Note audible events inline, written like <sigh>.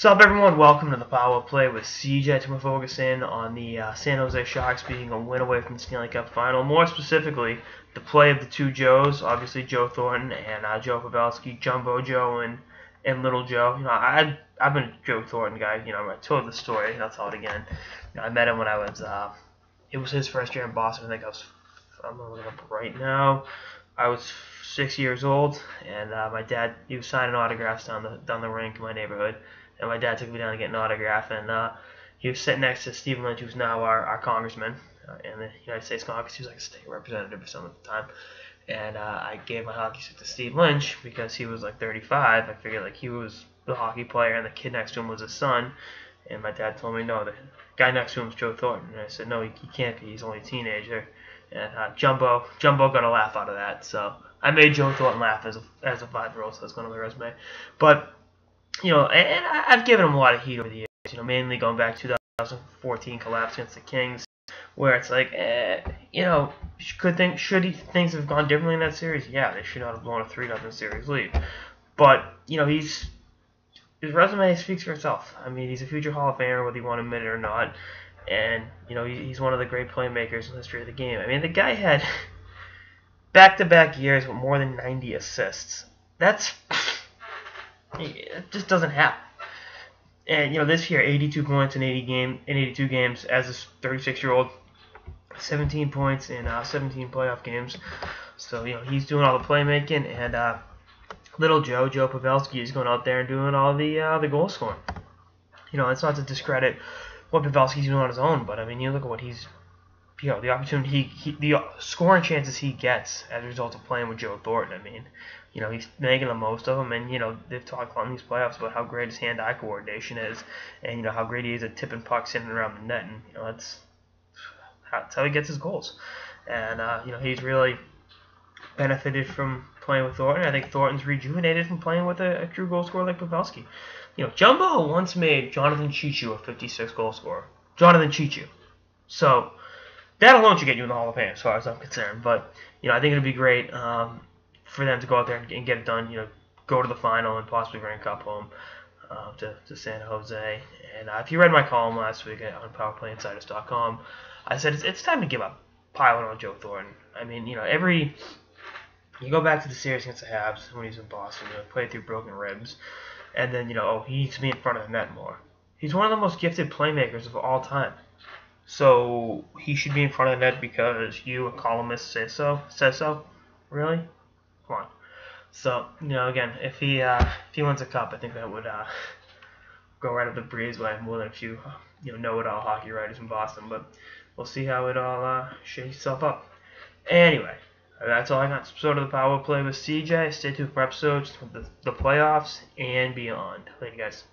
What's up, everyone? Welcome to the Power Play with CJ. We're focusing on the uh, San Jose Sharks being a win away from the Stanley Cup Final. More specifically, the play of the two Joes, obviously Joe Thornton and uh, Joe Pavelski, Jumbo Joe and and Little Joe. You know, I I've been a Joe Thornton guy. You know, I told the story. I'll tell it again. You know, I met him when I was. Uh, it was his first year in Boston. I think I was. I'm looking up right now. I was six years old, and uh, my dad he was signing autographs down the down the rink in my neighborhood and my dad took me down to get an autograph, and uh, he was sitting next to Stephen Lynch, who's now our, our congressman uh, in the United States Congress. He was like a state representative or something at the time. And uh, I gave my hockey stick to Steve Lynch because he was like 35. I figured like he was the hockey player, and the kid next to him was his son. And my dad told me no, the guy next to him is Joe Thornton. And I said no, he, he can't be. He's only a teenager. And uh, Jumbo, Jumbo got a laugh out of that. So I made Joe Thornton laugh as a as a five year old. So that's going on my resume. But you know, and I've given him a lot of heat over the years. You know, mainly going back to 2014 collapse against the Kings, where it's like, eh, you know, could think should he, things have gone differently in that series? Yeah, they should not have blown a three nothing series lead. But you know, he's his resume speaks for itself. I mean, he's a future Hall of Famer, whether you want to admit it or not. And you know, he's one of the great playmakers in the history of the game. I mean, the guy had <laughs> back-to-back years with more than 90 assists. That's it just doesn't happen. And you know, this year, 82 points in 80 game in 82 games as a 36 year old, 17 points in uh, 17 playoff games. So you know, he's doing all the playmaking, and uh, little Joe, Joe Pavelski, is going out there and doing all the uh, the goal scoring. You know, it's not to discredit what Pavelski's doing on his own, but I mean, you look at what he's you know the opportunity he, he the scoring chances he gets as a result of playing with Joe Thornton. I mean, you know he's making the most of them, and you know they've talked on these playoffs about how great his hand-eye coordination is, and you know how great he is at tipping pucks in and around the net, and you know that's that's how he gets his goals, and uh, you know he's really benefited from playing with Thornton. I think Thornton's rejuvenated from playing with a, a true goal scorer like Pavelski. You know, Jumbo once made Jonathan Cheechoo a 56 goal scorer. Jonathan Cheechoo. So that alone should get you in the Hall of Fame, as far as I'm concerned. But you know, I think it'd be great um, for them to go out there and, get it done. You know, go to the final and possibly bring a cup home uh, to, to San Jose. And uh, if you read my column last week on PowerPlayInsiders.com, I said it's, it's time to give up piling on Joe Thornton. I mean, you know, every you go back to the series against the Habs when he's in Boston, you know, played through broken ribs, and then you know, oh, he needs to be in front of the net more. He's one of the most gifted playmakers of all time. So he should be in front of the net because you, a columnist, say so. Says so. Really? So you know, again, if he uh, if he wins a cup, I think that would uh, go right up the breezeway more than a few you know know-it-all hockey writers in Boston. But we'll see how it all uh, shakes itself up. Anyway, that's all I got. Episode of the Power Play with CJ. Stay tuned for episodes the, the playoffs and beyond. Later, guys.